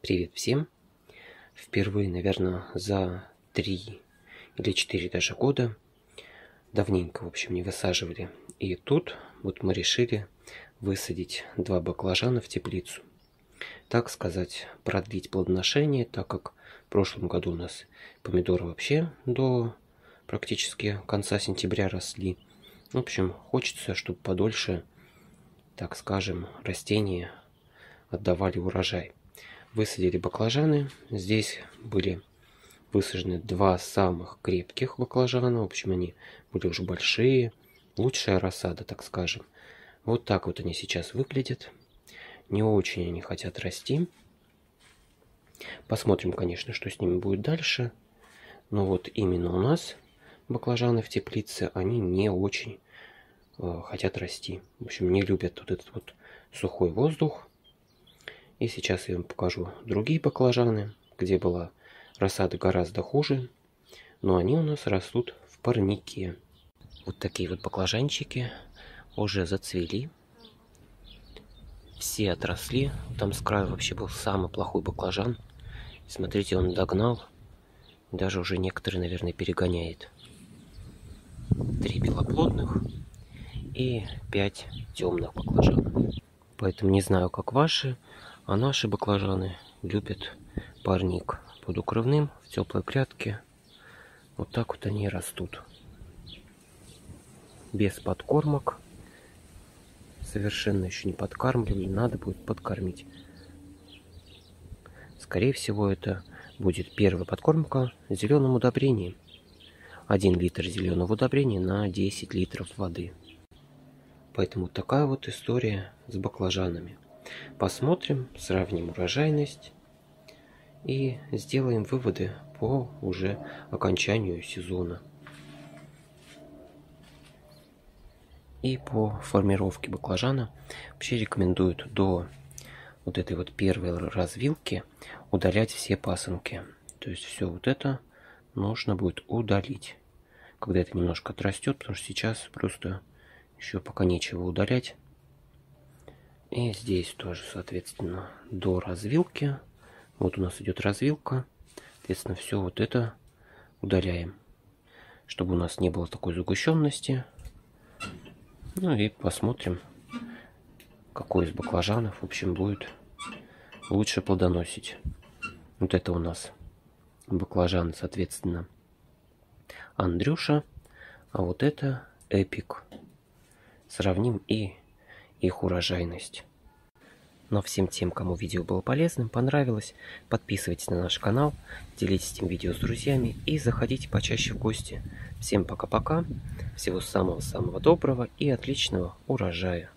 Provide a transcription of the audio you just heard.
Привет всем! Впервые, наверное, за три или четыре даже года давненько, в общем, не высаживали. И тут вот мы решили высадить два баклажана в теплицу. Так сказать, продлить плодоношение, так как в прошлом году у нас помидоры вообще до практически конца сентября росли. В общем, хочется, чтобы подольше, так скажем, растения отдавали урожай высадили баклажаны. Здесь были высажены два самых крепких баклажана. В общем, они были уже большие. Лучшая рассада, так скажем. Вот так вот они сейчас выглядят. Не очень они хотят расти. Посмотрим, конечно, что с ними будет дальше. Но вот именно у нас баклажаны в теплице, они не очень э, хотят расти. В общем, не любят вот этот вот сухой воздух. И сейчас я вам покажу другие баклажаны, где была рассада гораздо хуже, но они у нас растут в парнике. Вот такие вот баклажанчики уже зацвели. Все отросли. Там с краю вообще был самый плохой баклажан. Смотрите, он догнал. Даже уже некоторые, наверное, перегоняет. Три белоплодных и пять темных баклажанов. Поэтому не знаю, как ваши, а наши баклажаны любят парник под укрывным в теплой грядке. Вот так вот они и растут. Без подкормок. Совершенно еще не подкармливали. Надо будет подкормить. Скорее всего, это будет первая подкормка зеленым удобрением. 1 литр зеленого удобрения на 10 литров воды. Поэтому такая вот история с баклажанами. Посмотрим, сравним урожайность и сделаем выводы по уже окончанию сезона. И по формировке баклажана вообще рекомендуют до вот этой вот первой развилки удалять все пасынки. То есть все вот это нужно будет удалить, когда это немножко отрастет, потому что сейчас просто еще пока нечего удалять. И здесь тоже, соответственно, до развилки. Вот у нас идет развилка. Соответственно, все вот это удаляем, чтобы у нас не было такой загущенности. Ну и посмотрим, какой из баклажанов, в общем, будет лучше плодоносить. Вот это у нас баклажан, соответственно, Андрюша, а вот это Эпик. Сравним и их урожайность. Но всем тем, кому видео было полезным, понравилось, подписывайтесь на наш канал, делитесь этим видео с друзьями и заходите почаще в гости. Всем пока-пока, всего самого-самого доброго и отличного урожая!